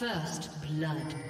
First blood.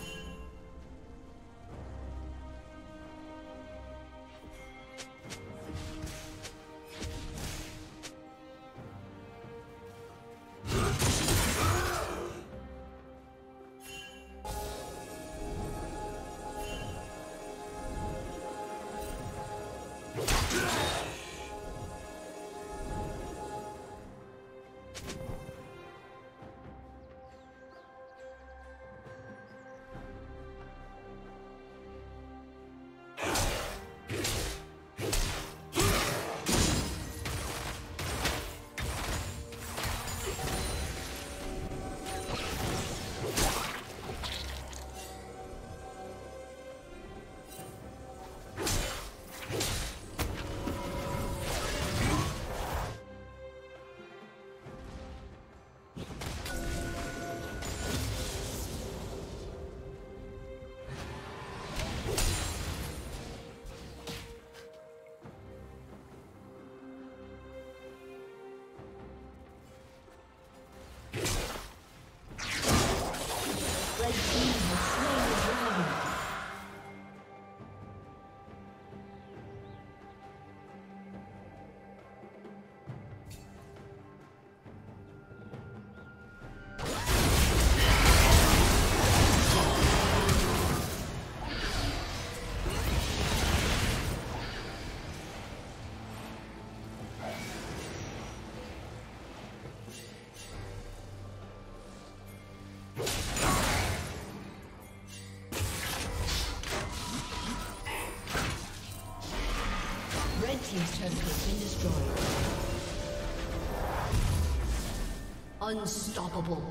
Unstoppable.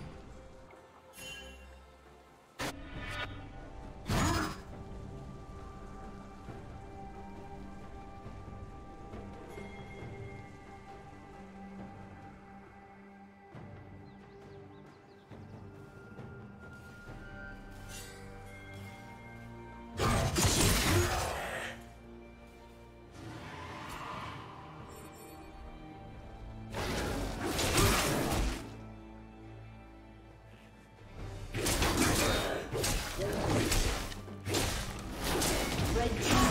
Nashor.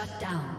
Shut down.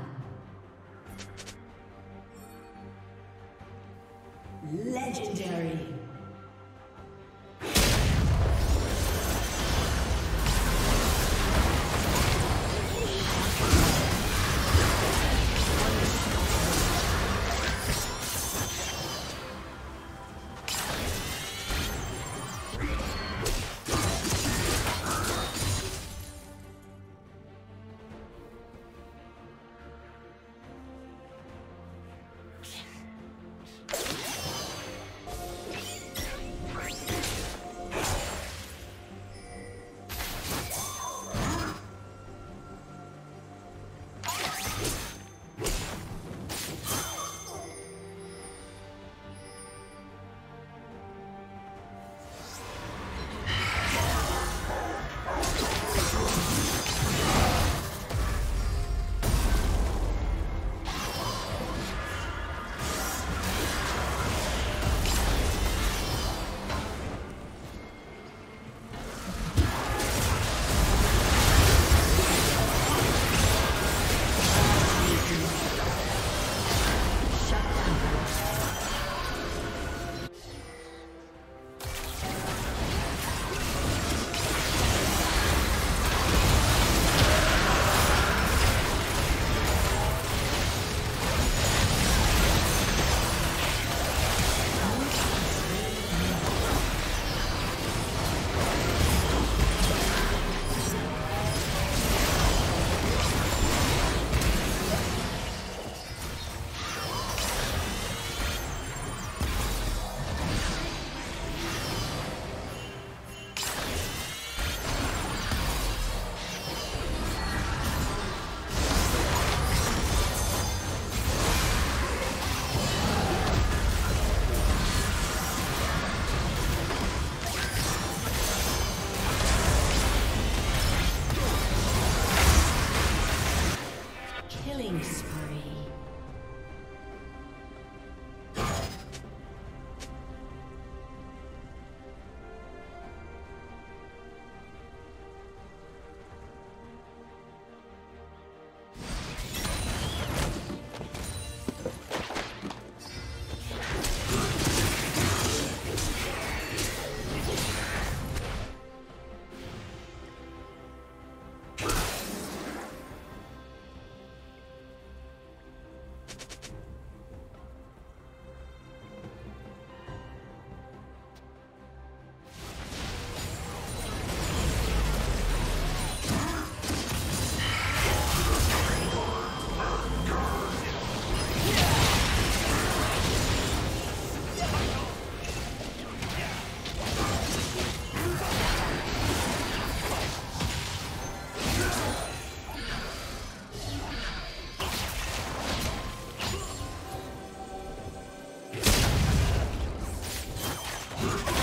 Red